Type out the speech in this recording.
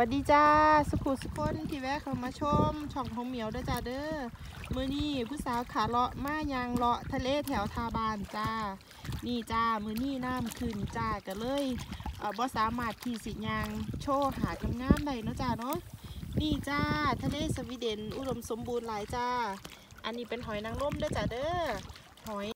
วัสดีจ้าสุขุสุคนที่แวะเข้ามาชม ช่องของเหมียวด้อจ้าเด้อมือนี้ผู้สาวขาเลาะมายางเลาะทะเลแถวทาบานจ้า นี่จ้ามือนี้น้ำขึ้นจ้าก็เลยเออบ่สามารถที่สิยางโชว์หาทำงามได้เนาะจ้าเนาะนี่จ้าทะเลสวีเดนอุดมสมบูรณ์หลายจ้า อันนี้เป็นหอยนางรมด้อจ้าเด้อหอย